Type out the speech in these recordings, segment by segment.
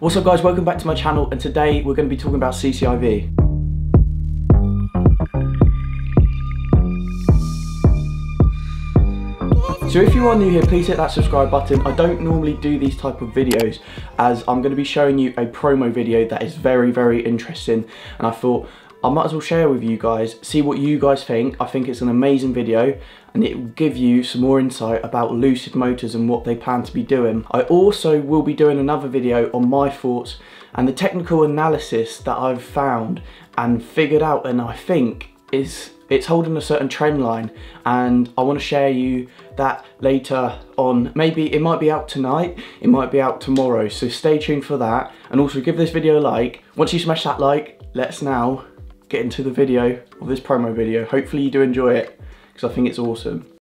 What's up guys, welcome back to my channel and today we're going to be talking about CCIV. So if you are new here, please hit that subscribe button. I don't normally do these type of videos as I'm going to be showing you a promo video that is very, very interesting. And I thought I might as well share with you guys, see what you guys think. I think it's an amazing video and it will give you some more insight about Lucid Motors and what they plan to be doing. I also will be doing another video on my thoughts and the technical analysis that I've found and figured out and I think is it's holding a certain trend line and I want to share you that later on maybe it might be out tonight it might be out tomorrow so stay tuned for that and also give this video a like once you smash that like let's now get into the video of this promo video hopefully you do enjoy it because I think it's awesome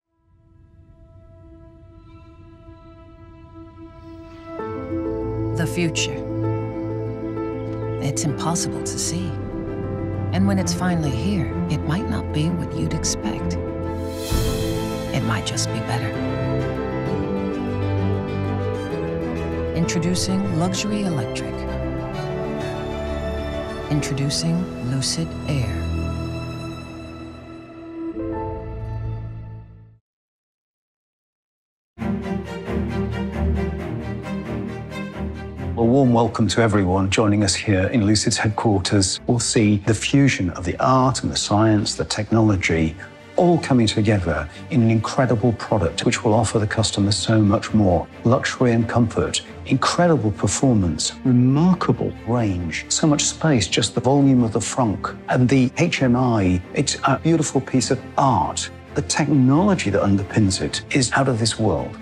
The future. It's impossible to see. And when it's finally here, it might not be what you'd expect. It might just be better. Introducing Luxury Electric. Introducing Lucid Air. A warm welcome to everyone joining us here in Lucid's headquarters. We'll see the fusion of the art and the science, the technology, all coming together in an incredible product which will offer the customer so much more. Luxury and comfort, incredible performance, remarkable range, so much space, just the volume of the frunk. And the HMI, it's a beautiful piece of art. The technology that underpins it is out of this world.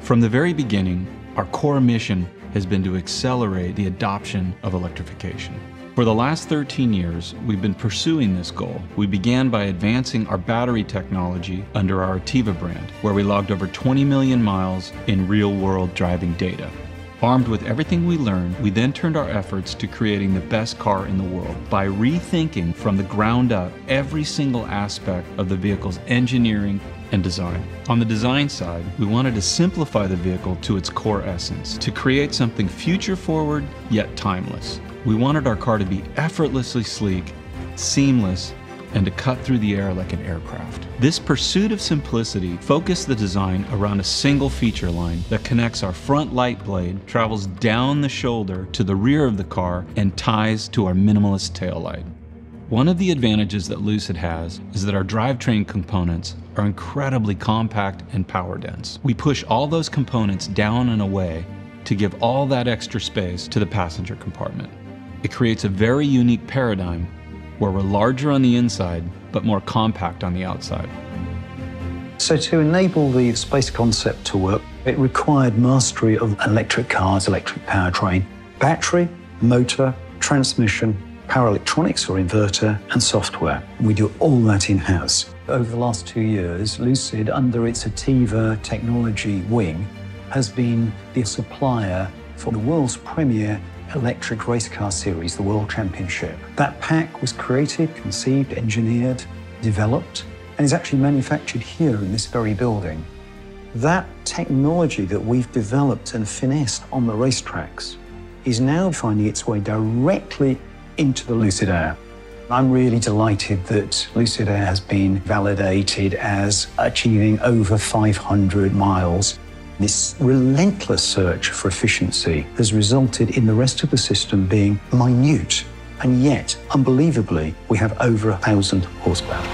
From the very beginning, our core mission has been to accelerate the adoption of electrification. For the last 13 years, we've been pursuing this goal. We began by advancing our battery technology under our Atieva brand, where we logged over 20 million miles in real world driving data. Armed with everything we learned, we then turned our efforts to creating the best car in the world by rethinking from the ground up every single aspect of the vehicle's engineering and design. On the design side, we wanted to simplify the vehicle to its core essence, to create something future forward yet timeless. We wanted our car to be effortlessly sleek, seamless, and to cut through the air like an aircraft. This pursuit of simplicity focused the design around a single feature line that connects our front light blade, travels down the shoulder to the rear of the car, and ties to our minimalist taillight. One of the advantages that Lucid has is that our drivetrain components are incredibly compact and power dense. We push all those components down and away to give all that extra space to the passenger compartment. It creates a very unique paradigm where we're larger on the inside but more compact on the outside. So, to enable the space concept to work, it required mastery of electric cars, electric powertrain, battery, motor, transmission, power electronics or inverter, and software. We do all that in house. Over the last two years, Lucid, under its Atieva technology wing, has been the supplier for the world's premier electric race car series, the World Championship. That pack was created, conceived, engineered, developed, and is actually manufactured here in this very building. That technology that we've developed and finessed on the racetracks is now finding its way directly into the Lucid Air. I'm really delighted that Lucid Air has been validated as achieving over 500 miles. This relentless search for efficiency has resulted in the rest of the system being minute, and yet, unbelievably, we have over a thousand horsepower.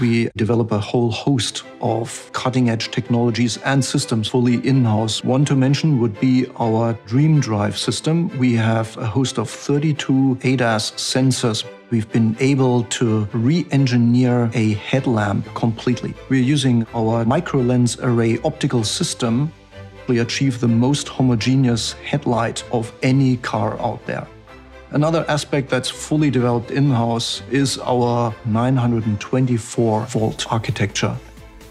We develop a whole host of cutting edge technologies and systems fully in house. One to mention would be our Dream Drive system. We have a host of 32 ADAS sensors. We've been able to re engineer a headlamp completely. We're using our micro lens array optical system to achieve the most homogeneous headlight of any car out there. Another aspect that's fully developed in-house is our 924 volt architecture.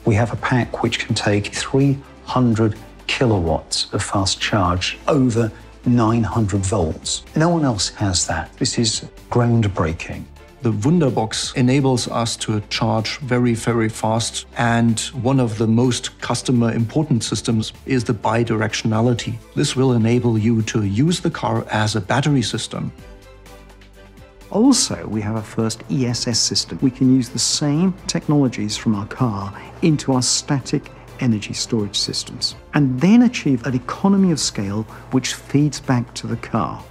We have a pack which can take 300 kilowatts of fast charge over 900 volts. No one else has that. This is groundbreaking. The Wunderbox enables us to charge very, very fast. And one of the most customer important systems is the bidirectionality. This will enable you to use the car as a battery system. Also, we have our first ESS system. We can use the same technologies from our car into our static energy storage systems and then achieve an economy of scale which feeds back to the car.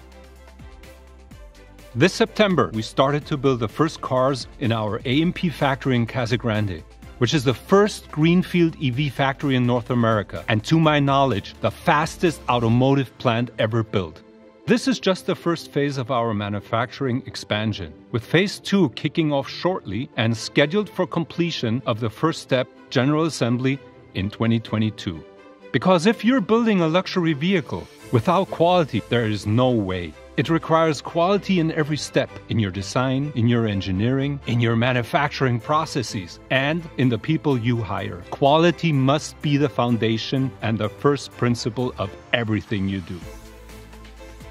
This September, we started to build the first cars in our AMP factory in Casa Grande, which is the first greenfield EV factory in North America, and to my knowledge, the fastest automotive plant ever built. This is just the first phase of our manufacturing expansion, with phase two kicking off shortly and scheduled for completion of the first step, general assembly, in 2022. Because if you're building a luxury vehicle without quality, there is no way. It requires quality in every step in your design, in your engineering, in your manufacturing processes, and in the people you hire. Quality must be the foundation and the first principle of everything you do.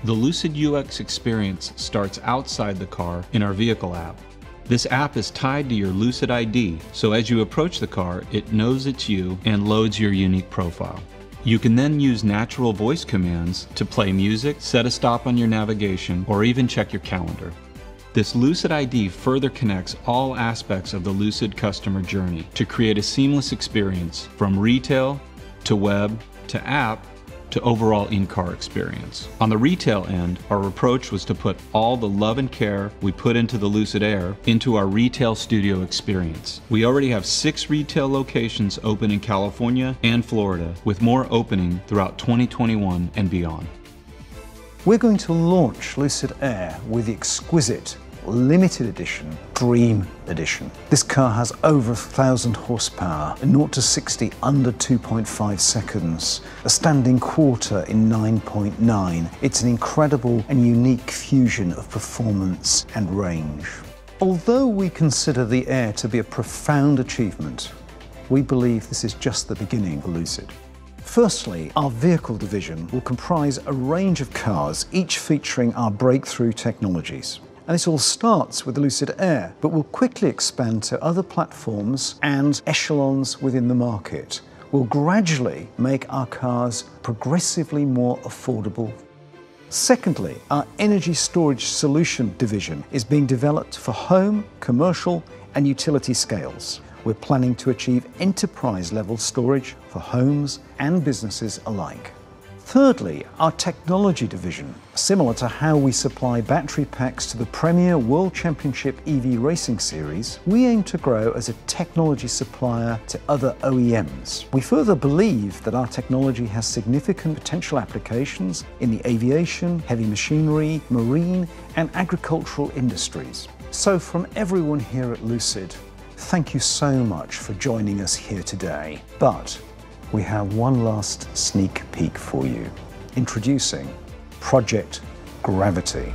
The Lucid UX experience starts outside the car in our vehicle app. This app is tied to your Lucid ID, so as you approach the car, it knows it's you and loads your unique profile. You can then use natural voice commands to play music, set a stop on your navigation, or even check your calendar. This Lucid ID further connects all aspects of the Lucid customer journey to create a seamless experience from retail to web to app to overall in-car experience. On the retail end, our approach was to put all the love and care we put into the Lucid Air into our retail studio experience. We already have six retail locations open in California and Florida, with more opening throughout 2021 and beyond. We're going to launch Lucid Air with the exquisite limited edition Dream Edition. This car has over 1,000 horsepower, 0 to 60 under 2.5 seconds, a standing quarter in 9.9. It's an incredible and unique fusion of performance and range. Although we consider the Air to be a profound achievement, we believe this is just the beginning for Lucid. Firstly, our vehicle division will comprise a range of cars, each featuring our breakthrough technologies. And this all starts with Lucid Air, but will quickly expand to other platforms and echelons within the market. Will gradually make our cars progressively more affordable. Secondly, our energy storage solution division is being developed for home, commercial, and utility scales. We're planning to achieve enterprise level storage for homes and businesses alike. Thirdly, our technology division. Similar to how we supply battery packs to the premier World Championship EV Racing Series, we aim to grow as a technology supplier to other OEMs. We further believe that our technology has significant potential applications in the aviation, heavy machinery, marine, and agricultural industries. So, from everyone here at Lucid, thank you so much for joining us here today. But we have one last sneak peek for you. Introducing Project Gravity.